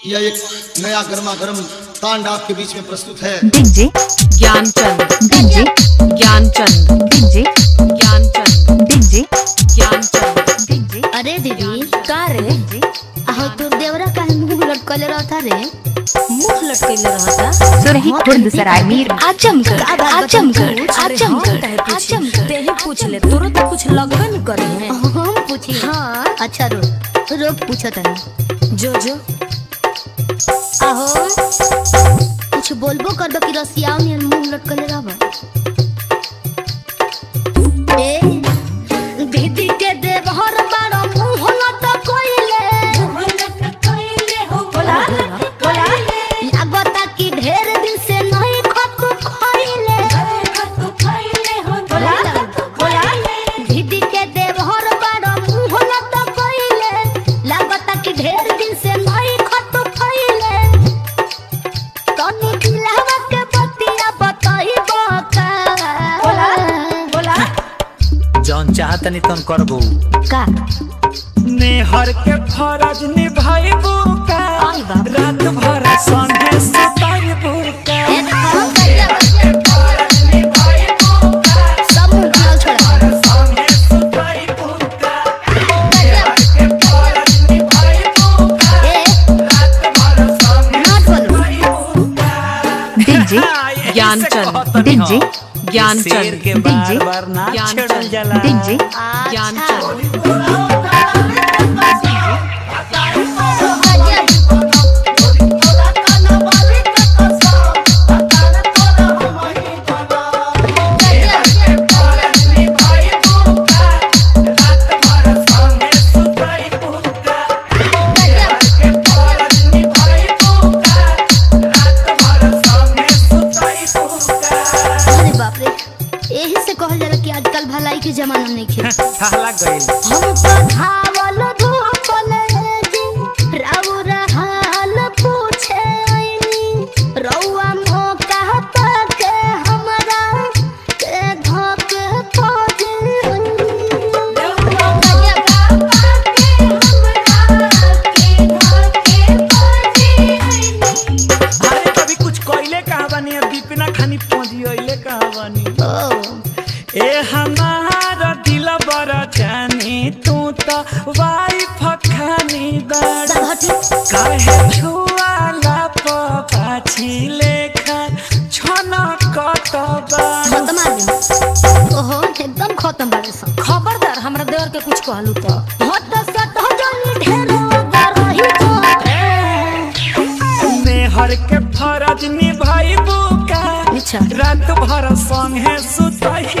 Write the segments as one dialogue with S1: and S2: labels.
S1: यह एक नया गर्मा गर्म तांड आपके बीच में प्रस्तुत है।
S2: DJ
S3: Gyanchand.
S2: DJ
S3: Gyanchand.
S2: DJ
S3: Gyanchand.
S2: DJ
S3: Gyanchand.
S2: DJ
S4: अरे दीदी
S2: का रे?
S4: आहो तोर देवरा काहे मुँह लटकले रहता रे।
S3: मुँह लटकैले रहता
S2: सुरही खुर्द सराय मीर आजमगढ़ आजमगढ़ आजमगढ़ आजमगढ़
S3: ते ही पूछ ले तोरो तो कुछ लगबे नहीं करे हैं।
S4: हम पूछी।
S3: हाँ
S4: अच्छा रो रोक पूछो तनी
S3: जो जो।
S4: कुछ बोलबो कर दो कि रसिया में मुँह लटकले रहबो।
S5: जौन चाहतनी तन करबू।
S4: का?
S5: नेहर के फरज निभाइबू का? रात भर संगे
S2: DJ
S3: Gyanchand
S2: DJ
S3: Gyanchand
S2: DJ,
S3: Gyanchand,
S2: DJ
S3: Gyanchand
S4: भलाई के जमाना नहीं खे
S5: साला गइल
S4: हम तो धावल धूपल जी राउर हाल पूछे आईनी रउआ मौका पाके हमरा के धक खोजे
S5: अरे कभी कुछ कइले कहा बानी अब दीपिना खानी पहुंचिले कहा बानी ए हमारा दिल बड़ा जानी तू तो वाइफ खानी बड़ा काहे छुआला पाछी लेखा छना कत बड़ा
S4: ओहो एकदम खत्म बारे सब।
S3: खबरदार हमरा देवर के कुछ कहलू तो।
S4: हट सट जनी ढेरो गरही तो।
S5: नेहर के फरज निभाइबू का?
S4: अच्छा।
S5: रात भर संगे सुताइबू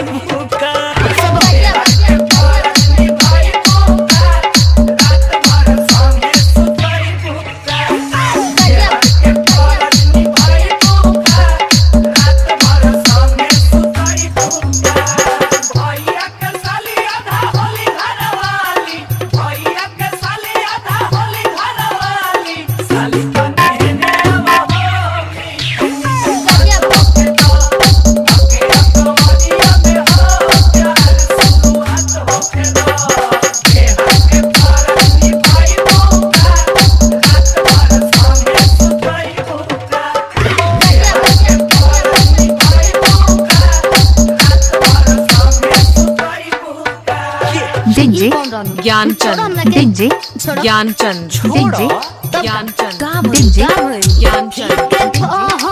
S2: डीजे
S3: ज्ञानचंद।
S4: ज्ञानचंद
S2: डीजे
S4: छोड़ो।
S3: ज्ञानचंद।
S2: डीजे
S3: ज्ञानचंद।
S2: डीजे
S3: ज्ञानचंद।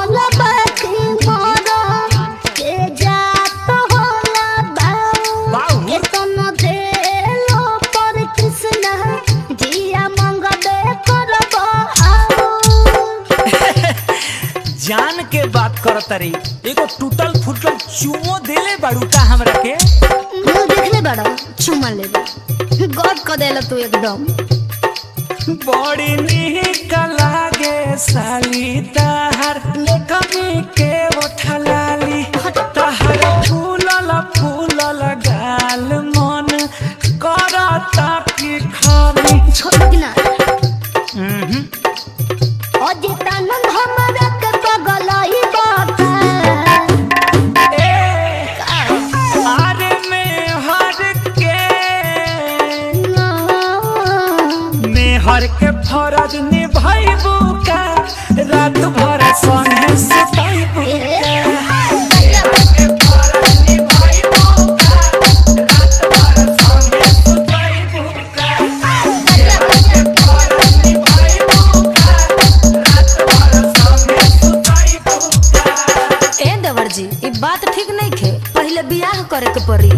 S4: बात
S5: एगो टूटल फूटल चुमो देले बाड़ू का हमरा के
S4: मुँह देखले बड़ा चुमा ले गद क देला तू एकदम।
S5: बड़ी निक लागे साली ताहर। कमी के उठलाली ताहर फूलल फूलल गाल मन। करता की खाली
S4: छोड़ ना? फराज भाई बुका रात
S5: भर संग सुताइबू बात ठीक नहीं थे पहले बिया
S3: करे के पड़ी।